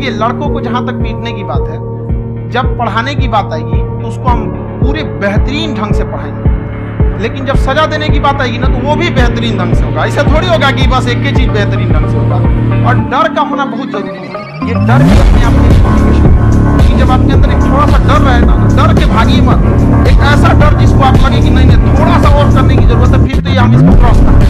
देखिए, लड़कों को जहाँ तक पीटने की बात है, जब पढ़ाने की बात आएगी तो उसको हम पूरे बेहतरीन ढंग से पढ़ाएँगे। लेकिन जब सजा देने की बात आएगी ना तो वो भी बेहतरीन ढंग से होगा। ऐसा थोड़ी होगा कि बस एक ही चीज़ बेहतरीन ढंग से होगा। और डर का होना बहुत ज़रूरी है। ये डर भी अपने आप में जब आपके अंदर एक थोड़ा सा डर रहे ना, डर के भागी मत। एक ऐसा डर जिसको आप लगे कि नहीं नहीं, थोड़ा सा और करने की ज़रूरत है, फिर तो ये हम इसको क्रॉस कर लेंगे।